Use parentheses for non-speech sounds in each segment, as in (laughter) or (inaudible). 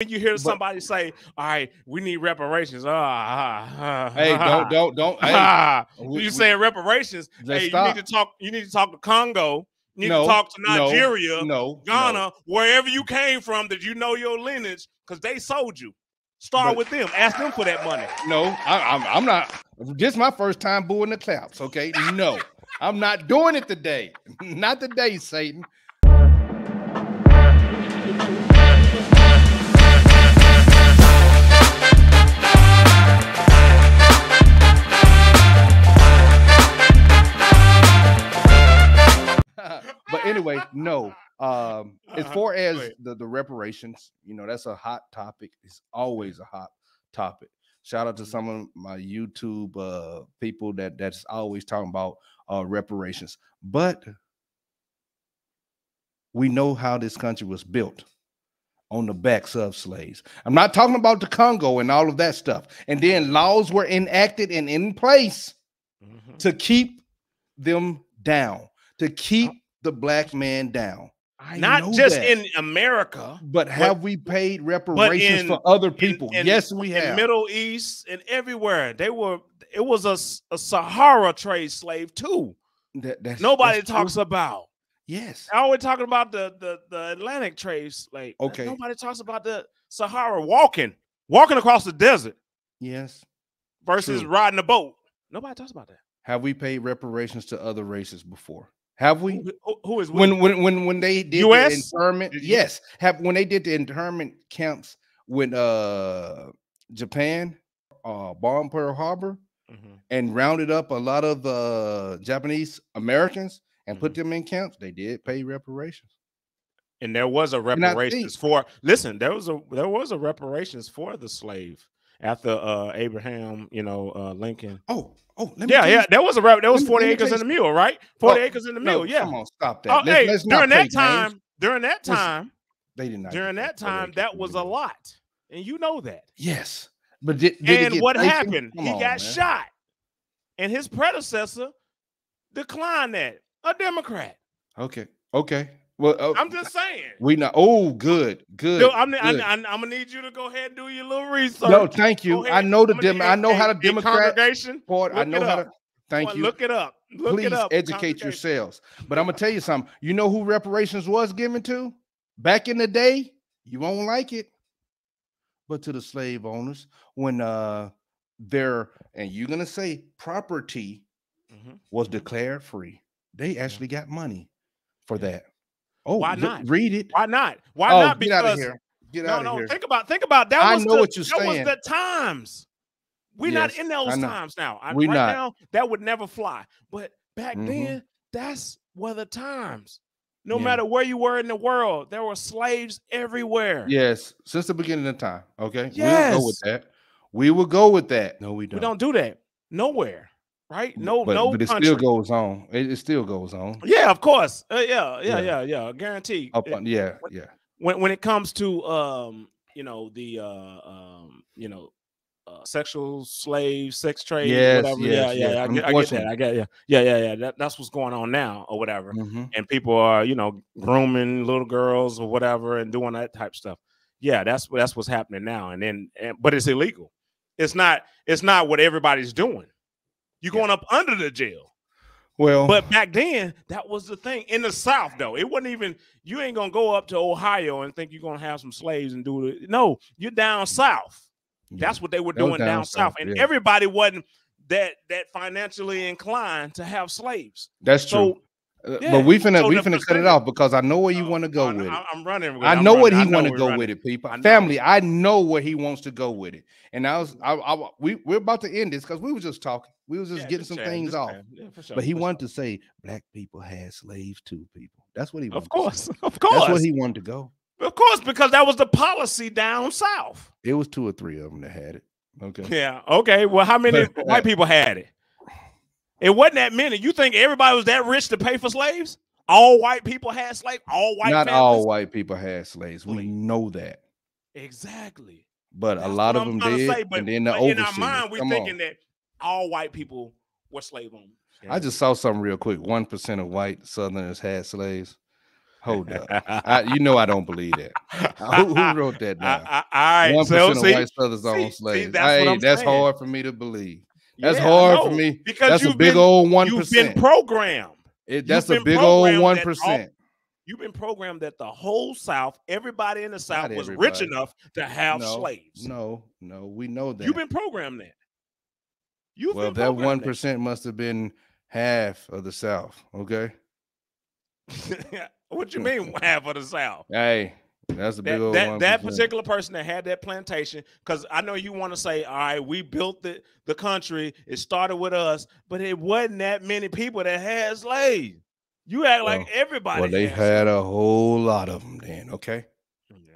when you hear somebody say, "All right, we need reparations," ah, ah, ah Hey, ah, don't don't don't. Hey, ah, we- you saying reparations? Hey, you need to talk. You need to talk to Congo. You need No, to talk to no, Nigeria, no, Ghana, no. wherever you came from, that you know your lineage, because they sold you. Start But- with them. Ask them for that money. No, I, I'm, I'm not. This my first time booing the claps. Okay, no, I'm not doing it today. (laughs) Not today, Satan. Anyway, no. Um, as Uh-huh. far as the, the reparations, you know, that's a hot topic. It's always a hot topic. Shout out to Mm-hmm. some of my YouTube uh people that that's always talking about uh reparations. But we know how this country was built on the backs of slaves. I'm not talking about the Congo and all of that stuff. And then laws were enacted and in place Mhm. to keep them down, to keep the black man down. I Not just that. in America, but have we paid reparations in- for other people? in- yes, we in have. Middle East and everywhere. They were. It was a, a Sahara trade slave too. That- that's- Nobody that's talks true. about. Yes. I always talking about the the the Atlantic trade slave. Okay. Nobody talks about the Sahara walking, walking across the desert Yes. versus True. riding a boat. Nobody talks about that. Have we paid reparations to other races before? Have we? Who, who- who is we? When when when when they did US? the internment, Did yes. Have when they did the internment camps with uh Japan, uh bomb Pearl Harbor, Mhm. and rounded up a lot of uh Japanese Americans and put Mm-hmm. them in camps, they did pay reparations. and there was a I think- reparations for. Listen, there was a there was a reparations for the slave after uh Abraham, you know, uh Lincoln. Oh, oh, let me Yeah, yeah, there was a rep. There was forty me acres in the mule, right? Forty Oh, acres in the No, mule. Yeah. come on, stop that. Oh, Let's- hey, let's during that time, during that Listen, time, they did not. during that time, that was a lot, and you know that. Yes, but did, did and what happened? He on, got man. shot, and his predecessor declined that. A Democrat. Okay, okay. Well, uh, I'm just saying. we know. Oh, good, good. Yo, I'm, good. I'm, I'm gonna need you to go ahead and do your little research. no, thank you. I know the dem- I know how the in Democrat congregation. part. I know how to. Thank Boy, you. Look it up. Look Please it up. educate yourselves. But I'm gonna tell you something. You know who reparations was given to back in the day? You won't like it, but to the slave owners when uh their and you're gonna say property Mhm. was declared free. They actually got money for that. Oh, Why look- not? read it. Why not? Why oh, not? get out of Because here. Get no, out of no. here. Think about think about that. I was know the, what you're that saying. was the times. We're not in those know. times now. I, We right not. now, that would never fly. But back Mhm. then, that's were the times. No Yeah. matter where you were in the world, there were slaves everywhere. Yes, since the beginning of time. Okay. We'll go with that. We will go with that. No, we don't. We don't do that nowhere, right? No, but, no but it country. still goes on. It, it still goes on. Yeah, of course. Uh, yeah, yeah, Yeah. yeah, yeah. Guarantee. Up on, yeah, when- yeah. when when it comes to um, you know, the uh um, you know, uh, sexual slave, sex trade, Yes, whatever. yes, yeah, yeah, yeah. I, get, I get that. I get yeah, yeah, yeah, yeah. That, that's what's going on now, or whatever. Mhm. And people are, you know, grooming little girls or whatever, and doing that type stuff. Yeah, that's that's what's happening now. And then, and, but it's illegal. It's not. It's not what everybody's doing. You're Yeah. going up under the jail. Well, But back then, that was the thing. In the South, though, it wasn't even. You ain't gonna go up to Ohio and think you're gonna have some slaves and do it. No, you're down south. yeah. That's what they were That doing down, down south, and yeah. everybody wasn't that that financially inclined to have slaves. that's true. So Uh, Uh, yeah, but we finna we finna cut it off because I know where you Oh, want to go with it. I- I'm running. With it. I know what he want to go with it, people. Family, I know where he wants to go with it. And I was, I, I we we're about to end this because we were just talking. We was just Yeah, getting some things off. Yeah, for sure, But he wanted to say black people had slaves too. People. That's what he. wanted (laughs) Of course, of course, That's what he wanted to go. of course, because that was the policy down south. It was two or three of them that had it. Okay. Yeah. Okay. Well, how many white people had it? It wasn't that many. You think everybody was that rich to pay for slaves? All white people had slaves. All white. Not families? all white people had slaves. We know that. Exactly. But That's a lot of them did. say, but- and then the but in our mind, we're Come thinking on. that all white people were slave owners. I just saw something real quick. One percent of white Southerners had slaves. Hold up. I, you know I don't believe that. (laughs) who, who wrote that down? I, I, all One so percent see, of white Southerners see- own see, slaves. that's what Hey, I'm that's hard for me to believe. That's yeah, hard for me. because That's a big been, old one You've been percent. programmed. That's a big old one percent. You've been programmed that the whole South, everybody in the South, was rich enough to have No, slaves. No, no, we know that. You've been programmed that. You've well, that one must have been half of the South. Okay. (laughs) what you (laughs) mean half of the South? Hey, that's a big that, old that, one that particular person that had that plantation because i know you want to say all right we built the, the country it started with us but it wasn't that many people that had slaves you act like everybody Well, they had had a whole lot of them then. Okay. Yeah.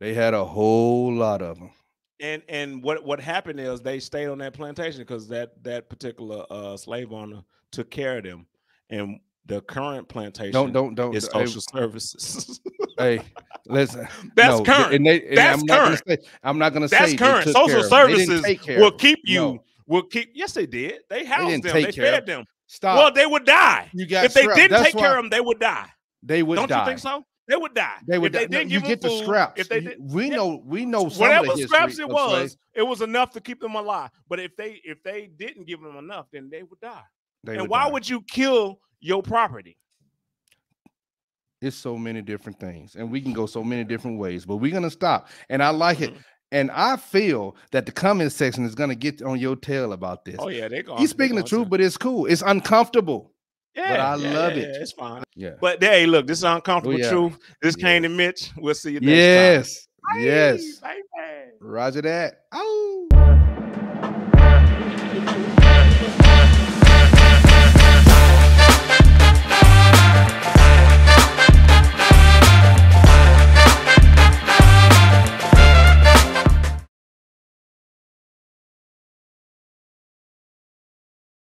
They had a whole lot of them. and and what what happened is they stayed on that plantation because that that particular uh slave owner took care of them and the current plantation Don't don't don't. is social services (laughs) Hey, listen. Uh, that's no, current And they, and That's I'm not gonna current. say. I'm not gonna That's say they current. Social care of 'em. They didn't services will keep you No, will keep yes they did they housed didn't them they care fed them stop. well they would die you got if they scrapped. didn't That's take care of them, they would die. They would Don't die. you think so? They would die. They would. If they die. No, didn't you give get them the scraps. If they You- did, we know. We know some whatever of the scraps it was, it was enough to keep them alive. But if they if they didn't give them enough, then they would die. They and would why die. would you kill your property? It's so many different things and we can go so many different ways but we're gonna stop and i like it Mhm. and i feel that the comment section is gonna get on your tail about this Oh yeah, they go. he's speaking the truth but it's cool it's uncomfortable yeah, but I yeah, love yeah, it. yeah, It's fine. yeah But hey, look, this is uncomfortable yeah. truth. This Yeah. came to Mitch. We'll see you next yes time. yes Hey, baby. roger that oh